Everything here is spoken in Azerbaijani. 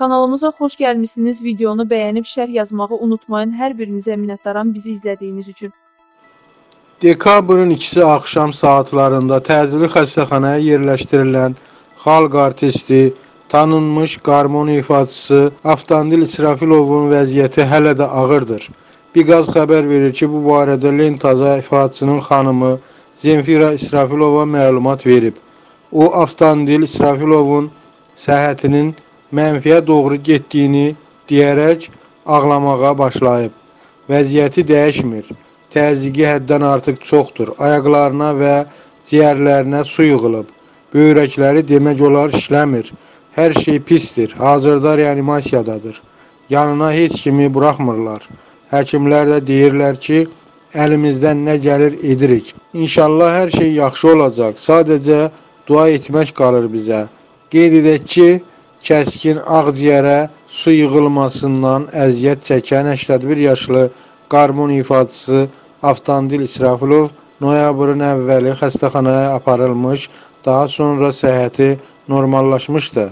Kanalımıza xoş gəlmisiniz. Videonu bəyənib şərh yazmağı unutmayın. Hər birinizə minnətdaram bizi izlədiyiniz üçün. Dekabrın ikisi axşam saatlarında təcili xəstəxanaya yerləşdirilən xalq artisti, tanınmış qarmon ifaçısı Avtandil İsrafilovun vəziyyəti hələ də ağırdır. Biqaz xəbər verir ki, bu barədə Lentaza ifaçının xanımı Zemfira İsrafilova məlumat verib. O, Avtandil İsrafilovun səhhətinin mənfiyə doğru getdiyini deyərək ağlamağa başlayıb. Vəziyyəti dəyişmir. Təzyiqi həddən artıq çoxdur. Ayaqlarına və ciyərlərinə su yığılıb. Böyrəkləri demək olar işləmir. Hər şey pisdir. Hazırda reanimasiyadadır. Yanına heç kimi buraxmırlar. Həkimlər də deyirlər ki, əlimizdən nə gəlir edirik. İnşallah hər şey yaxşı olacaq. Sadəcə dua etmək qalır bizə. Qeyd edək ki, kəskin ağciyərə su yığılmasından əziyyət çəkən 81 yaşlı qarmon ifaçısı Avtandil İsrafilov noyabrın əvvəli xəstəxanaya aparılmış, daha sonra səhhəti normallaşmışdı.